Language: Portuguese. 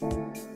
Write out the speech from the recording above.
Música